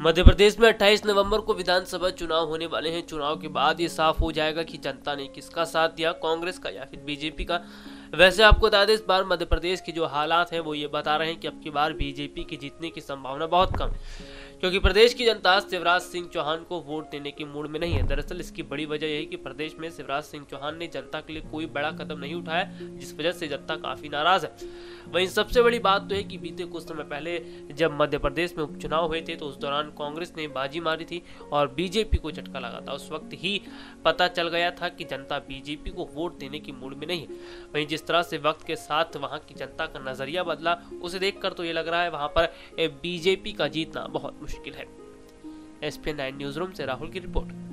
मध्य प्रदेश में 28 नवंबर को विधानसभा चुनाव होने वाले हैं। चुनाव के बाद ये साफ़ हो जाएगा कि जनता ने किसका साथ दिया, कांग्रेस का या फिर बीजेपी का। वैसे आपको बता दें, इस बार मध्य प्रदेश के जो हालात हैं, वो ये बता रहे हैं कि अब की बार बीजेपी की जीतने की संभावना बहुत कम है। क्योंकि प्रदेश की जनता शिवराज सिंह चौहान को वोट देने के मूड में नहीं है। दरअसल इसकी बड़ी वजह यही कि प्रदेश में शिवराज सिंह चौहान ने जनता के लिए कोई बड़ा कदम नहीं उठाया, जिस वजह से जनता काफ़ी नाराज़ है। वहीं सबसे बड़ी बात तो है कि बीते कुछ समय पहले जब मध्य प्रदेश में उपचुनाव हुए थे तो उस दौरान कांग्रेस ने बाजी मारी थी और बीजेपी को झटका लगा था। उस वक्त ही पता चल गया था कि जनता बीजेपी को वोट देने की मूड में नहीं वहीं जिस तरह से वक्त के साथ वहाँ की जनता का नज़रिया बदला, उसे देखकर तो ये लग रहा है वहाँ पर बीजेपी का जीतना बहुत मुश्किल है। एस नाइन न्यूज़ रूम से राहुल की रिपोर्ट।